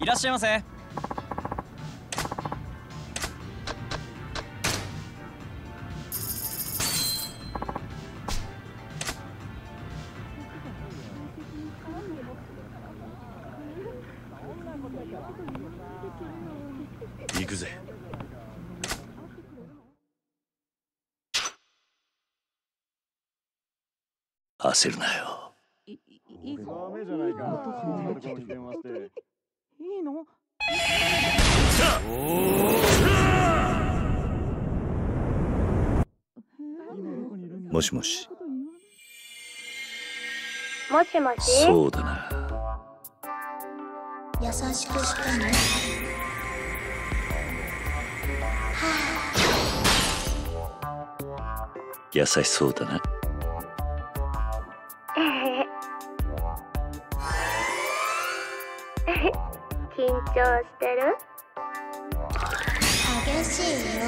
いらっしゃいませ。行くぜ。焦るなよ。いいダメじゃないか。いいの？もしもし。もしもし？そうだな。優しくしてね。優しそうだな。張してる？激しいよ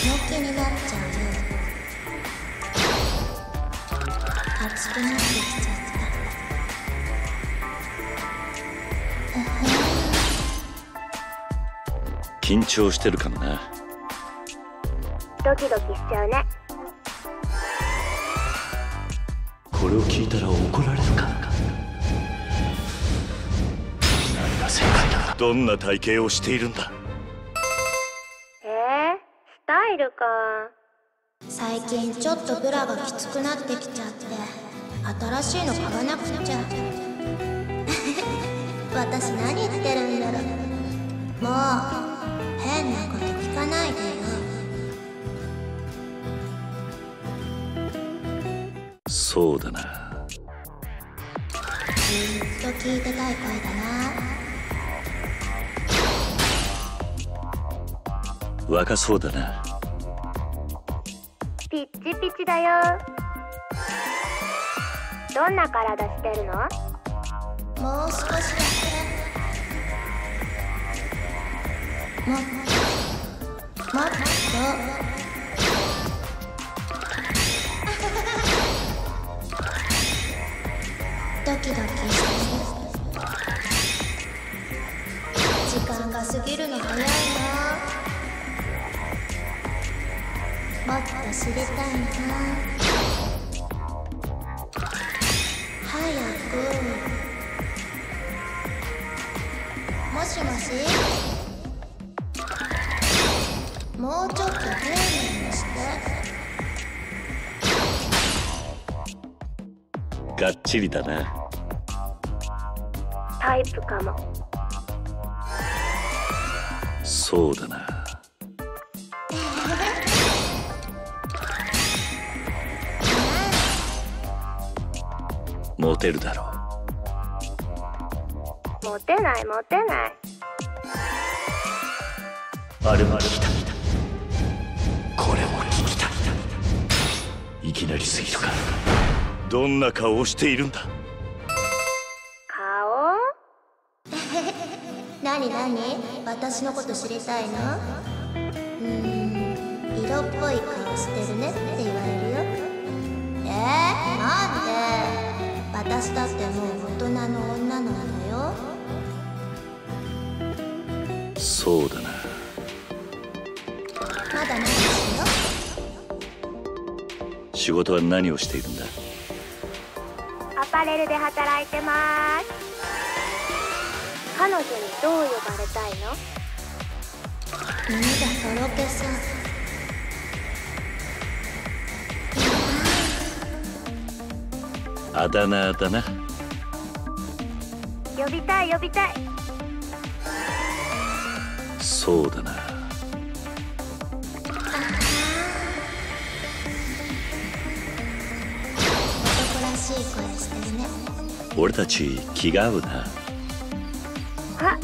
強気になっちゃうよ熱くなってきちゃった緊張してるかもな。ドキドキしちゃうね。これを聞いたら怒られるどんな体型をしているんだ？えー、スタイルか。最近ちょっとブラがきつくなってきちゃって新しいの買わなくちゃ。私何言ってるんだろう。もう変なこと聞かないでよ。そうだな。ずっと聞いてたい声だな若そうだな。ピッチピチだよ。どんな体してるの？もう少しだけ。もっともっとドキドキしてる時間が過ぎるの早いなと知りたいな早くもしもしもうちょっと丁寧にしてがっちりだな。タイプかも。そうだなモテるだろう。モテないモテない。あれまで来た。これも聞きたい。きなりすぎるか。どんな顔をしているんだ。顔？何何？私のこと知りたいの？うん。色っぽい顔してるねって言われるよ。え？ー、なんそうだなまだ何しよ仕事は何をしているんだ？パレルで働いてます。彼女にどう呼ばれたいの？耳がとろけそうあだ名だな。呼びたい呼びたいそうだな。しい声してるね。俺たち気が合うな。あ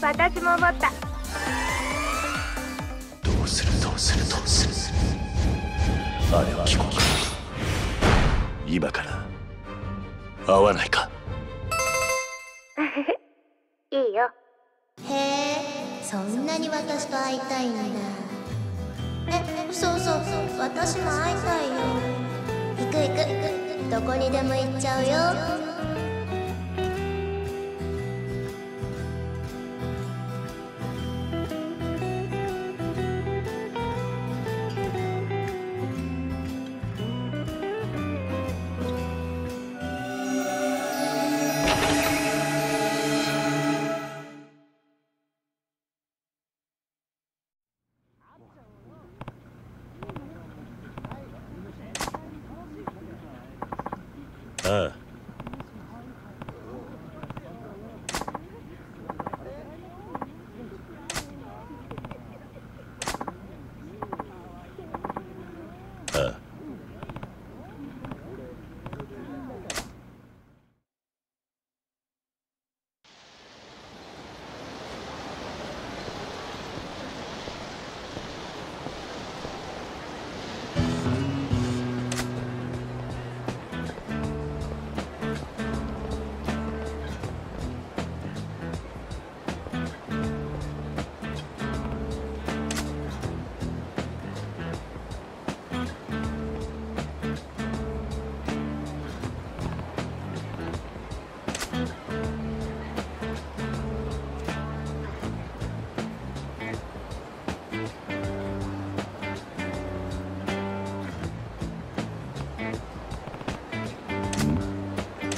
私も思った。どうする？どうする？どうする？あれは聞こう今から。会わないか。いいよ。へえそんなに私と会いたいんだ。えそうそうそう私も会いたいよ。行く行く。どこにでも行っちゃうよ。あ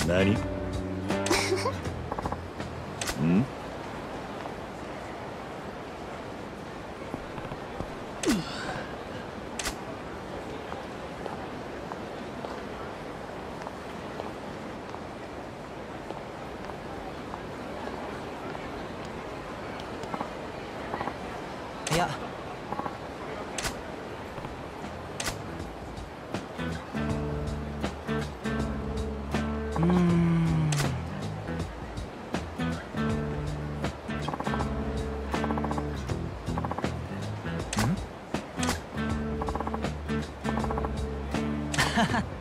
何？んいや Ha ha ha.